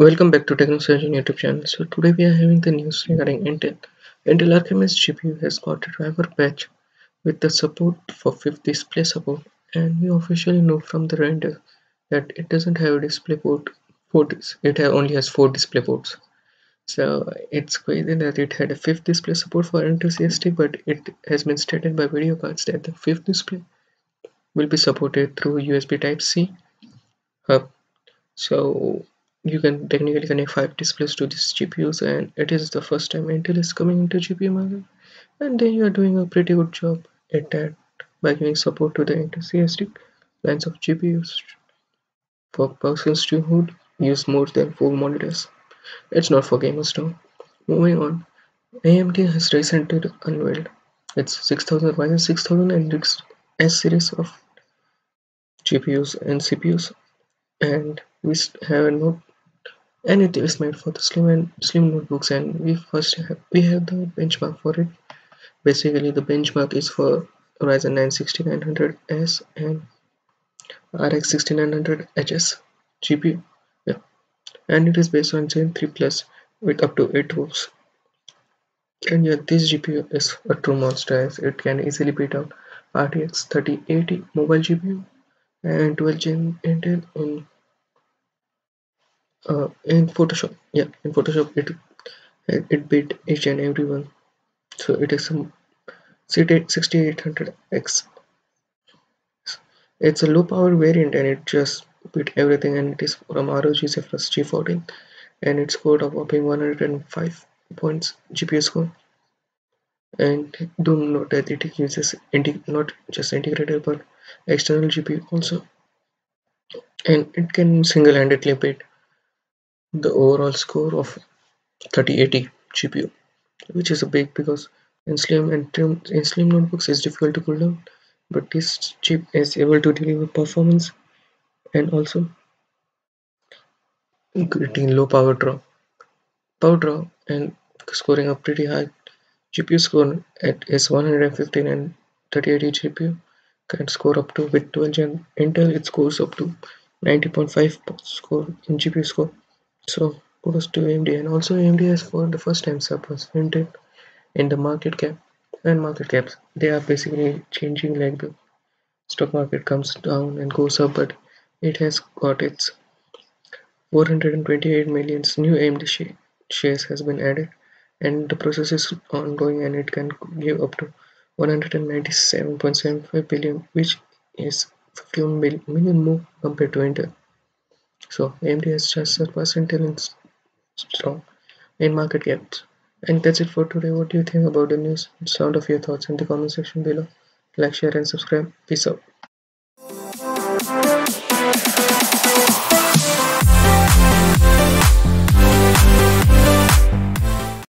Welcome back to Techno Ssaiyajin YouTube channel. So today we are having the news regarding Intel. Intel Archimedes GPU has got a driver patch with the support for 5th display support and we officially know from the render that it doesn't have a display port for this. It only has 4 display ports. So it's crazy that it had a 5th display support for NTCST but it has been stated by VideoCardz that the 5th display will be supported through USB Type-C hub. So you can technically connect five displays to these GPUs and it is the first time Intel is coming into GPU market and then you are doing a pretty good job at that by giving support to the NTCST lines of GPUs for persons who use more than four monitors. It's not for gamers though. Moving on, AMD has recently unveiled its 6000 Ryzen 6000 and S series of GPUs and CPUs and we have a note and it is made for the slim and slim notebooks and we first have we have the benchmark for it. Basically the benchmark is for Ryzen 9 6900S and RX 6900HS GPU yeah. And it is based on Zen 3 plus with up to 8 volts and yeah this GPU is a true monster as it can easily beat out RTX 3080 mobile GPU and 12 gen Intel in uh, in Photoshop yeah in Photoshop it it beat each and every one so it is some 6800S it's a low power variant and it just beat everything and it is from ROG Zephyrus G14 and it's scored of whopping 105 points GPU score. And do note that it uses not just integrated but external GPU also. And it can single-handedly beat the overall score of 3080 GPU which is a big because in slim and in slim notebooks it's difficult to cool down but this chip is able to deliver performance and also creating low power draw. Power draw and scoring a pretty high GPU score at is 115 and 3080 GPU can score up to with 12 gen. Intel it scores up to 90.5 score in GPU score so kudos to AMD and also AMD has for the first time surpassed in the market cap and market caps. They are basically changing like the stock market comes down and goes up but it has got its 428 million new AMD sh shares has been added. And the process is ongoing and it can give up to 197.75 billion which is 51 million more compared to Intel so AMD has just surpassed Intel in strong in market caps. And that's it for today. What do you think about the news? Sound of your thoughts in the comment section below. Like, share, and subscribe. Peace out.